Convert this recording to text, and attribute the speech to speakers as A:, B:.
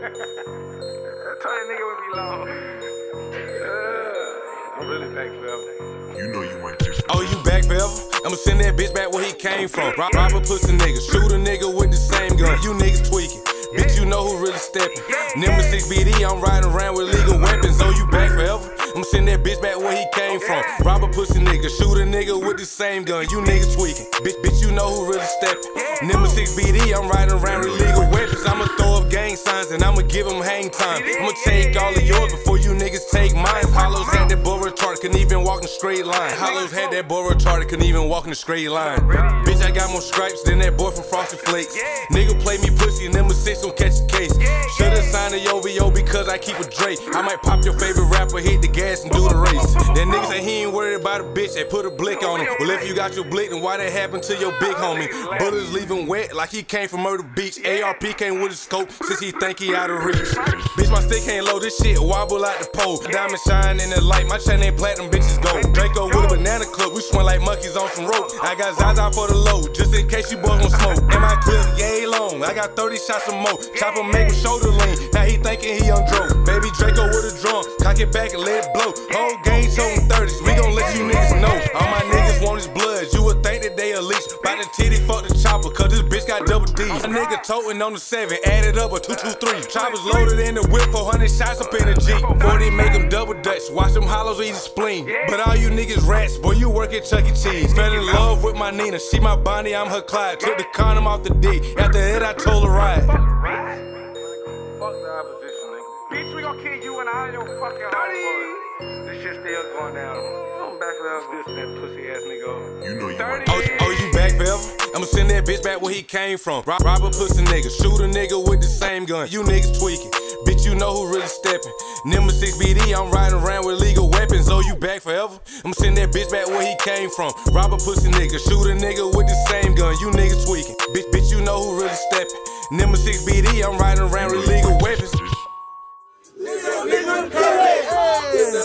A: Told that nigga would be long. Uh, I'm really back forever.
B: You know you ain't just.
C: Oh, you back forever? I'ma send that bitch back where he came from. Rob, rob a pussy nigga, shoot a nigga with the same gun. You niggas tweaking. Bitch, you know who really stepping. Number 6 BD, I'm riding around with legal weapons. Oh, you back forever? I'ma send that bitch back where he came from. Rob a pussy nigga, shoot a nigga with the same gun. You niggas tweaking. Bitch, bitch, you know who really stepping. Number 6 BD, I'm riding around with and I'ma give them hang time. I'ma take all of yours before you niggas take mine. Hollows had that boy retarded, couldn't even walk in a straight line. Hollows had that boy retarded, couldn't even walk in a straight line. Bitch, I got more stripes than that boy from Frosted Flakes. Nigga play me pussy and number 6 gon' catch a case. Should've signed a OVO because I keep a Drake. I might pop your favorite rapper, hit the gas and do the race. That nigga say he ain't worried about a bitch, they put a blick on him. Well, if you got your blick, then why that happen to your big homie? Bullets leave him wet like he came from Myrtle Beach. ARP came with a scope since he think he out of reach. Bitch, my stick ain't low, this shit wobble out the pole. Diamond shine in the light, my chain ain't platinum, bitches gold. Draco with a banana clip, we swing like monkeys on some rope. I got Zaza for the load, just in case you boys gon' smoke. And my clip, yay long, I got 30 shots of more. Chopper make him shoulder lean, now he thinking he on Baby Draco with a drum, cock it back and let it blow. Whole game showing 30s, we gon' let you niggas know. All my niggas want his blood, you would think that they leech. By the titty, fuck the chopper, cause this bitch got double D. A nigga toting on the 7, added up a 223. Choppers loaded in the whip, 400 shots up in the Jeep. 40 make them double dutch, watch them hollows eat a spleen. But all you niggas rats, boy, you work at Chuck E. Cheese. Fell in love with my Nina, she my Bonnie, I'm her Clyde. Took the condom off the dick, after that I told her ride.
A: Fuck the opposition. Bitch, we gon' kill you and all your fucking homeboys. This shit still going down. I'm back forever. This that pussy ass nigga.
B: You know you
A: 30
B: ain't.
C: Oh, oh, you back forever? I'ma send that bitch back where he came from. Rob, rob a pussy nigga, shoot a nigga with the same gun. You niggas tweaking. Bitch, you know who really stepping. Number 6 BD, I'm riding around with legal weapons. Oh, you back forever? I'ma send that bitch back where he came from. Rob a pussy nigga, shoot a nigga with the same gun. You niggas tweaking. Bitch, bitch, you know who really stepping. Number 6 BD, I'm riding around with legal